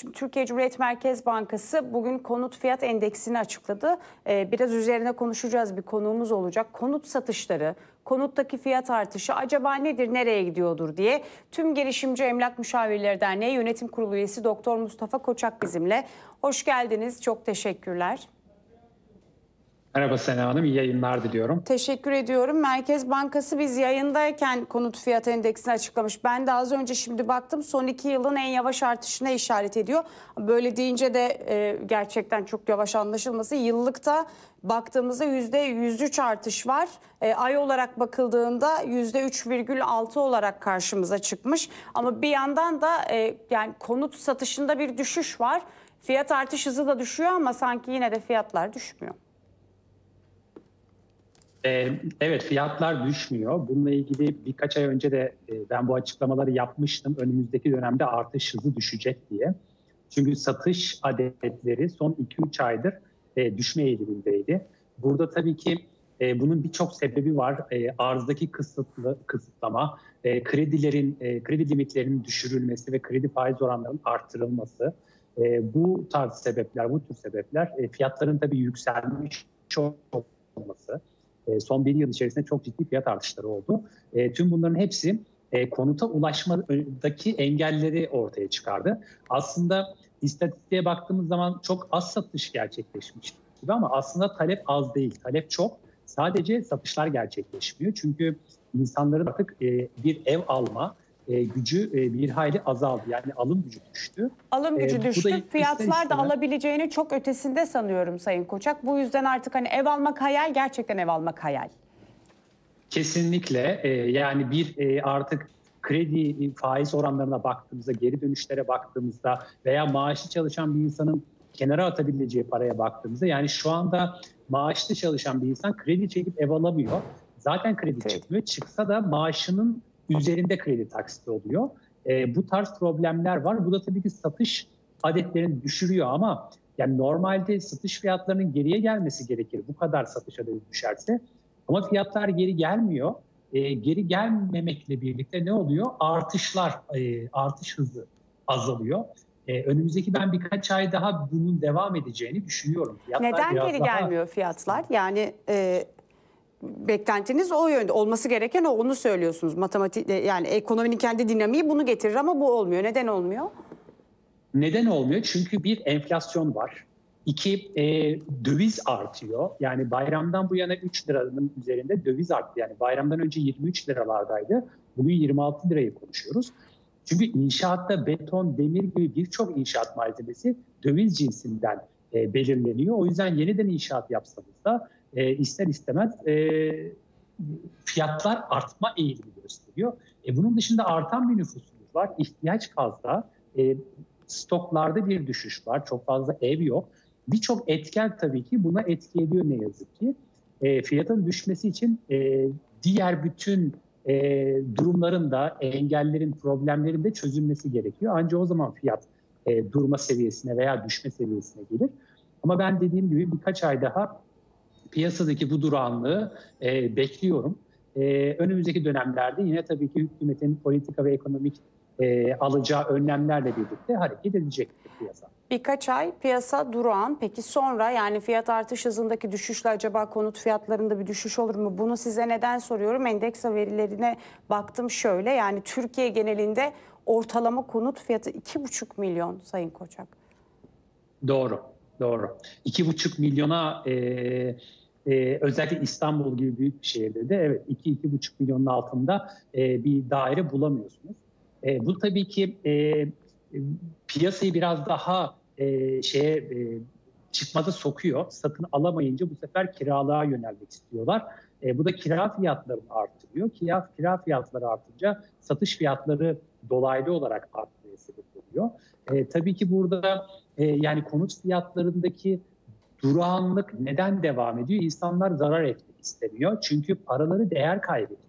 Şimdi Türkiye Cumhuriyet Merkez Bankası bugün konut fiyat endeksini açıkladı. Ee, biraz üzerine konuşacağız bir konuğumuz olacak. Konut satışları, konuttaki fiyat artışı acaba nedir, nereye gidiyordur diye. Tüm Girişimci Emlak Müşavirleri Derneği Yönetim Kurulu üyesi Doktor Mustafa Koçak bizimle. Hoş geldiniz, çok teşekkürler. Merhaba Sena Hanım, iyi yayınlar diliyorum. Teşekkür ediyorum. Merkez Bankası biz yayındayken konut fiyat endeksini açıklamış. Ben de az önce şimdi baktım son iki yılın en yavaş artışına işaret ediyor. Böyle deyince de e, gerçekten çok yavaş anlaşılması. Yıllıkta baktığımızda yüzde 103 artış var. E, ay olarak bakıldığında yüzde 3,6 olarak karşımıza çıkmış. Ama bir yandan da e, yani konut satışında bir düşüş var. Fiyat artış hızı da düşüyor ama sanki yine de fiyatlar düşmüyor. Ee, evet fiyatlar düşmüyor. Bununla ilgili birkaç ay önce de e, ben bu açıklamaları yapmıştım. Önümüzdeki dönemde artış hızı düşecek diye. Çünkü satış adetleri son 2-3 aydır e, düşme eğilimindeydi. Burada tabii ki e, bunun birçok sebebi var. Arzdaki kısıtlı, kısıtlama, kredilerin, kredi limitlerinin düşürülmesi ve kredi faiz oranlarının arttırılması. Bu tarz sebepler, bu tür sebepler fiyatların tabii yükselmiş olması e, son bir yıl içerisinde çok ciddi fiyat artışları oldu. E, tüm bunların hepsi e, konuta ulaşmadaki engelleri ortaya çıkardı. Aslında istatistiğe baktığımız zaman çok az satış gerçekleşmiş gibi ama aslında talep az değil, talep çok. Sadece satışlar gerçekleşmiyor. Çünkü insanların artık bir ev alma, e, gücü e, bir hayli azaldı. Yani alım gücü düştü. Alım gücü e, düştü. Fiyatlar da alabileceğini çok ötesinde sanıyorum Sayın Koçak. Bu yüzden artık hani ev almak hayal, gerçekten ev almak hayal. Kesinlikle. E, yani bir e, artık kredi faiz oranlarına baktığımızda, geri dönüşlere baktığımızda veya maaşlı çalışan bir insanın kenara atabileceği paraya baktığımızda yani şu anda maaşlı çalışan bir insan kredi çekip ev alamıyor. Zaten kredi evet. çıkmıyor. Çıksa da maaşının üzerinde kredi taksiti oluyor. E, bu tarz problemler var. Bu da tabii ki satış adetlerini düşürüyor ama yani normalde satış fiyatlarının geriye gelmesi gerekir. Bu kadar satış adeti düşerse. Ama fiyatlar geri gelmiyor. E, geri gelmemekle birlikte ne oluyor? Artışlar, e, artış hızı azalıyor. E, önümüzdeki ben birkaç ay daha bunun devam edeceğini düşünüyorum. Fiyatlar Neden geri daha... gelmiyor fiyatlar? Yani e, beklentiniz o yönde olması gereken o onu söylüyorsunuz matematik yani ekonominin kendi dinamiği bunu getirir ama bu olmuyor neden olmuyor? Neden olmuyor? Çünkü bir enflasyon var. İki e, döviz artıyor. Yani bayramdan bu yana 3 liranın üzerinde döviz arttı. Yani bayramdan önce 23 liralardaydı. Bugün 26 lirayı konuşuyoruz. Çünkü inşaatta beton, demir gibi birçok inşaat malzemesi döviz cinsinden e, belirleniyor. O yüzden yeniden inşaat yapsanız da e, ister istemez e, fiyatlar artma eğilimi gösteriyor. E, bunun dışında artan bir nüfusumuz var. İhtiyaç fazla. E, stoklarda bir düşüş var. Çok fazla ev yok. Birçok etken tabii ki buna etki ediyor ne yazık ki. E, fiyatın düşmesi için e, diğer bütün e, durumların da engellerin, problemlerin de çözülmesi gerekiyor. Ancak o zaman fiyat e, durma seviyesine veya düşme seviyesine gelir. Ama ben dediğim gibi birkaç ay daha piyasadaki bu durağanlığı e, bekliyorum. E, önümüzdeki dönemlerde yine tabii ki hükümetin politika ve ekonomik e, alacağı önlemlerle birlikte hareket edecektir piyasa. Birkaç ay piyasa durağan. Peki sonra yani fiyat artış hızındaki düşüşle acaba konut fiyatlarında bir düşüş olur mu? Bunu size neden soruyorum? Endeksa verilerine baktım şöyle. Yani Türkiye genelinde ortalama konut fiyatı 2,5 milyon Sayın Koçak. Doğru, doğru. 2,5 milyona e, e, özellikle İstanbul gibi büyük bir şehirde de evet 2-2,5 milyonun altında e, bir daire bulamıyorsunuz. E, bu tabii ki e, piyasayı biraz daha e, şeye e, çıkmaza sokuyor. Satın alamayınca bu sefer kiralığa yönelmek istiyorlar. E, bu da kira fiyatlarını arttırıyor. Kira, kira fiyatları artınca satış fiyatları dolaylı olarak artmaya sebep oluyor. E, tabii ki burada e, yani konut fiyatlarındaki durağanlık neden devam ediyor? İnsanlar zarar etmek istemiyor. Çünkü paraları değer kaybediyor.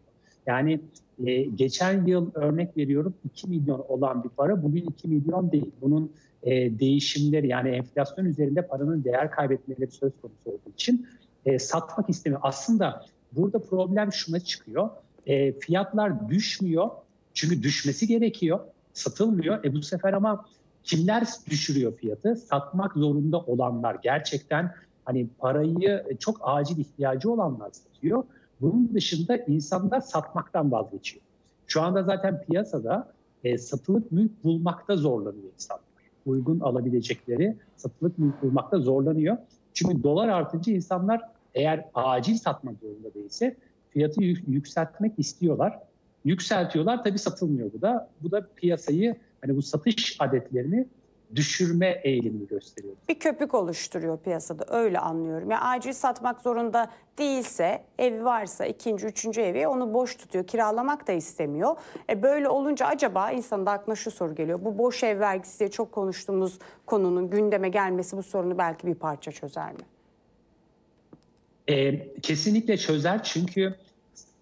Yani e, geçen yıl örnek veriyorum 2 milyon olan bir para bugün 2 milyon değil. Bunun e, değişimleri yani enflasyon üzerinde paranın değer kaybetmeleri söz konusu olduğu için e, satmak istemiyor. Aslında burada problem şuna çıkıyor. E, fiyatlar düşmüyor çünkü düşmesi gerekiyor. Satılmıyor. E bu sefer ama kimler düşürüyor fiyatı? Satmak zorunda olanlar gerçekten hani parayı çok acil ihtiyacı olanlar satıyor. Bunun dışında insanlar satmaktan vazgeçiyor. Şu anda zaten piyasada e, satılık mülk bulmakta zorlanıyor insanlar. Uygun alabilecekleri satılık mülk bulmakta zorlanıyor. Çünkü dolar artınca insanlar eğer acil satmak zorunda değilse fiyatı yükseltmek istiyorlar. Yükseltiyorlar tabii satılmıyor bu da. Bu da piyasayı hani bu satış adetlerini düşürme eğilimini gösteriyor. Bir köpük oluşturuyor piyasada öyle anlıyorum. Yani acil satmak zorunda değilse evi varsa ikinci, üçüncü evi onu boş tutuyor. Kiralamak da istemiyor. E böyle olunca acaba insanın da aklına şu soru geliyor. Bu boş ev vergisi diye çok konuştuğumuz konunun gündeme gelmesi bu sorunu belki bir parça çözer mi? E, kesinlikle çözer çünkü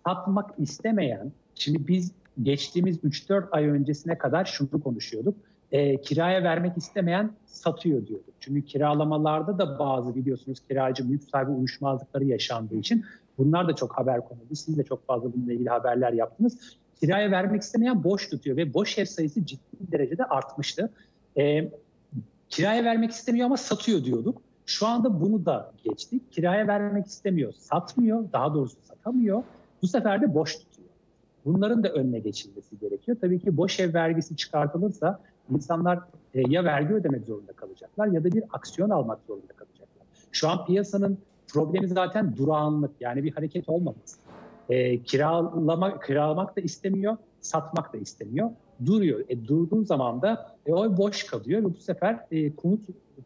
satmak istemeyen, şimdi biz geçtiğimiz 3-4 ay öncesine kadar şunu konuşuyorduk e, kiraya vermek istemeyen satıyor diyorduk. Çünkü kiralamalarda da bazı biliyorsunuz kiracı mülk sahibi uyuşmazlıkları yaşandığı için bunlar da çok haber konusu. Siz de çok fazla bununla ilgili haberler yaptınız. Kiraya vermek istemeyen boş tutuyor ve boş ev sayısı ciddi derecede artmıştı. E, kiraya vermek istemiyor ama satıyor diyorduk. Şu anda bunu da geçtik. Kiraya vermek istemiyor, satmıyor, daha doğrusu satamıyor. Bu sefer de boş. Bunların da önüne geçilmesi gerekiyor. Tabii ki boş ev vergisi çıkartılırsa insanlar e, ya vergi ödemek zorunda kalacaklar ya da bir aksiyon almak zorunda kalacaklar. Şu an piyasanın problemi zaten durağanlık yani bir hareket olmaması. E, kiralama, kiralamak da istemiyor, satmak da istemiyor. Duruyor. E, durduğu zaman da e, o boş kalıyor ve bu sefer e, konut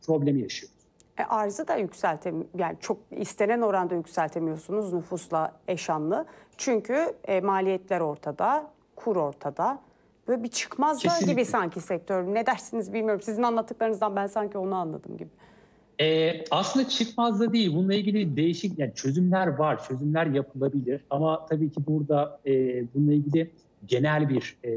problemi yaşıyoruz. E, arzı da yükseltem yani çok istenen oranda yükseltemiyorsunuz nüfusla eşanlı. Çünkü e, maliyetler ortada, kur ortada. Böyle bir çıkmaz da gibi sanki sektör. Ne dersiniz bilmiyorum. Sizin anlattıklarınızdan ben sanki onu anladım gibi. Ee, aslında çıkmaz da değil. Bununla ilgili değişik yani çözümler var. Çözümler yapılabilir. Ama tabii ki burada e, bununla ilgili genel bir e,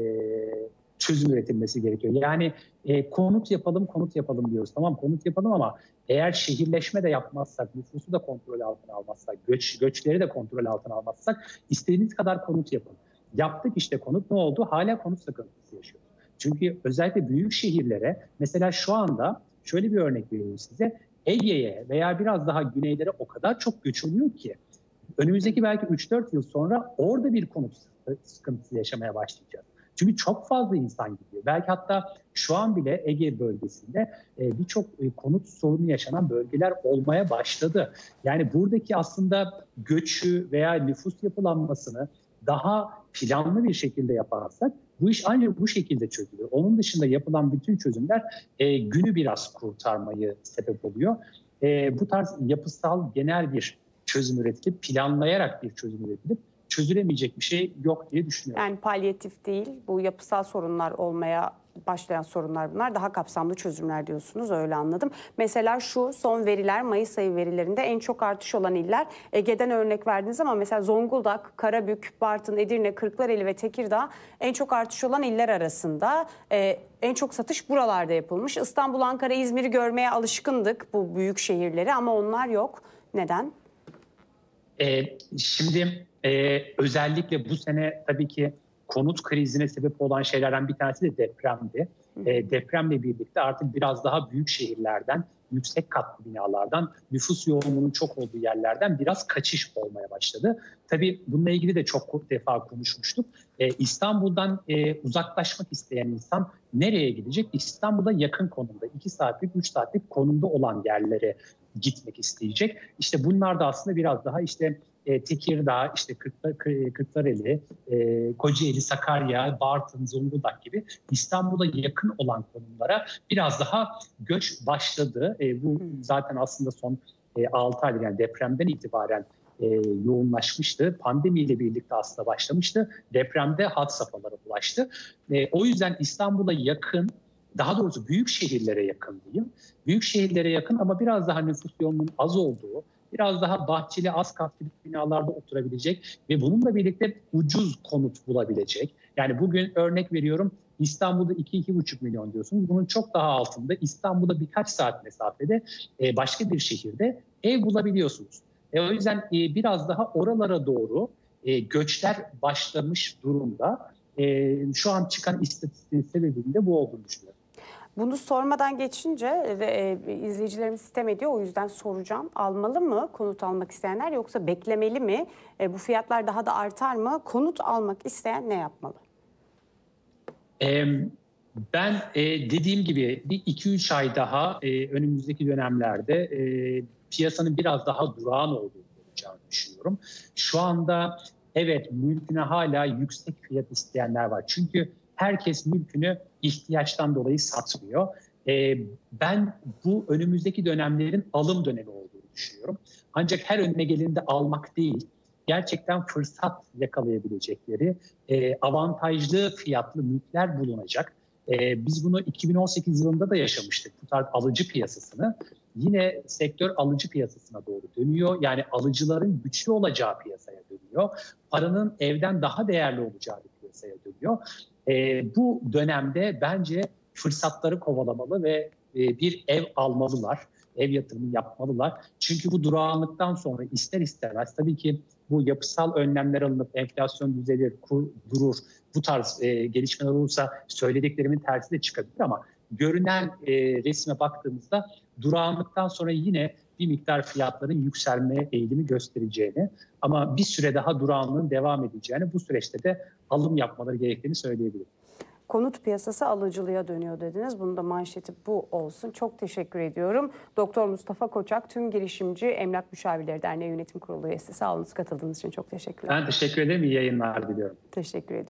çözüm üretilmesi gerekiyor. Yani e, konut yapalım, konut yapalım diyoruz. Tamam konut yapalım ama eğer şehirleşme de yapmazsak, nüfusu da kontrol altına almazsak, göç, göçleri de kontrol altına almazsak istediğiniz kadar konut yapın. Yaptık işte konut ne oldu? Hala konut sıkıntısı yaşıyoruz. Çünkü özellikle büyük şehirlere mesela şu anda şöyle bir örnek vereyim size. Ege'ye veya biraz daha güneylere o kadar çok göç oluyor ki önümüzdeki belki 3-4 yıl sonra orada bir konut sıkıntısı yaşamaya başlayacağız. Çünkü çok fazla insan gidiyor. Belki hatta şu an bile Ege bölgesinde e, birçok e, konut sorunu yaşanan bölgeler olmaya başladı. Yani buradaki aslında göçü veya nüfus yapılanmasını daha planlı bir şekilde yaparsak bu iş ancak bu şekilde çözülür. Onun dışında yapılan bütün çözümler e, günü biraz kurtarmayı sebep oluyor. E, bu tarz yapısal genel bir çözüm üretilip planlayarak bir çözüm üretilip çözülemeyecek bir şey yok diye düşünüyorum. Yani palyatif değil, bu yapısal sorunlar olmaya başlayan sorunlar bunlar. Daha kapsamlı çözümler diyorsunuz öyle anladım. Mesela şu son veriler Mayıs ayı verilerinde en çok artış olan iller. Ege'den örnek verdiniz ama mesela Zonguldak, Karabük, Bartın, Edirne, Kırklareli ve Tekirdağ en çok artış olan iller arasında. Ee, en çok satış buralarda yapılmış. İstanbul, Ankara, İzmir'i görmeye alışkındık bu büyük şehirleri ama onlar yok. Neden? Ee, şimdi e, özellikle bu sene tabii ki konut krizine sebep olan şeylerden bir tanesi de depremdi. E, depremle birlikte artık biraz daha büyük şehirlerden, yüksek katlı binalardan, nüfus yoğunluğunun çok olduğu yerlerden biraz kaçış olmaya başladı. Tabii bununla ilgili de çok defa konuşmuştuk. E, İstanbul'dan e, uzaklaşmak isteyen insan nereye gidecek? İstanbul'a yakın konumda, 2 saatlik, 3 saatlik konumda olan yerlere gitmek isteyecek. İşte bunlar da aslında biraz daha işte e, Tekirdağ, işte Kırklareli, e, Kocaeli, Sakarya, Bartın, Zonguldak gibi İstanbul'a yakın olan konumlara biraz daha göç başladı. E, bu zaten aslında son e, 6 aydır yani depremden itibaren e, yoğunlaşmıştı. Pandemiyle birlikte aslında başlamıştı. Depremde hat safhalara ulaştı. E, o yüzden İstanbul'a yakın daha doğrusu büyük şehirlere yakın diyeyim. Büyük şehirlere yakın ama biraz daha nüfus yoğunluğunun az olduğu, biraz daha bahçeli az katlı binalarda oturabilecek ve bununla birlikte ucuz konut bulabilecek. Yani bugün örnek veriyorum İstanbul'da 2-2,5 milyon diyorsunuz. Bunun çok daha altında İstanbul'da birkaç saat mesafede e, başka bir şehirde ev bulabiliyorsunuz. E, o yüzden e, biraz daha oralara doğru göçler başlamış durumda. Şu an çıkan istatistiğin sebebinin de bu olduğunu düşünüyorum. Bunu sormadan geçince e, e, izleyicilerimiz sitem ediyor. O yüzden soracağım. Almalı mı konut almak isteyenler yoksa beklemeli mi? E, bu fiyatlar daha da artar mı? Konut almak isteyen ne yapmalı? Ee, Ben e, dediğim gibi bir 2-3 ay daha e, önümüzdeki dönemlerde e, piyasanın biraz daha durağan olduğunu olacağını düşünüyorum. Şu anda evet mülküne hala yüksek fiyat isteyenler var. Çünkü herkes mülkünü ihtiyaçtan dolayı satmıyor. E, ben bu önümüzdeki dönemlerin alım dönemi olduğunu düşünüyorum. Ancak her önüne gelinde almak değil, gerçekten fırsat yakalayabilecekleri e, avantajlı fiyatlı mülkler bulunacak. E, biz bunu 2018 yılında da yaşamıştık bu tarz alıcı piyasasını. Yine sektör alıcı piyasasına doğru dönüyor. Yani alıcıların güçlü olacağı piyasaya dönüyor. Paranın evden daha değerli olacağı bir piyasaya dönüyor. E, bu dönemde bence fırsatları kovalamalı ve e, bir ev almalılar. Ev yatırımı yapmalılar. Çünkü bu durağanlıktan sonra ister istemez tabii ki bu yapısal önlemler alınıp enflasyon düzelir, kur durur, bu tarz e, gelişmeler olursa söylediklerimin tersi de çıkabilir ama görünen e, resme baktığımızda durağanlıktan sonra yine bir miktar fiyatların yükselme eğilimi göstereceğini ama bir süre daha durağanlığın devam edeceğini bu süreçte de alım yapmaları gerektiğini söyleyebilirim. Konut piyasası alıcılığa dönüyor dediniz. Bunun da manşeti bu olsun. Çok teşekkür ediyorum. Doktor Mustafa Koçak, tüm girişimci Emlak Müşavirleri Derneği Yönetim Kurulu üyesi. Sağ olun katıldığınız için çok teşekkürler. Ben teşekkür ederim. İyi yayınlar diliyorum. Teşekkür ediyorum.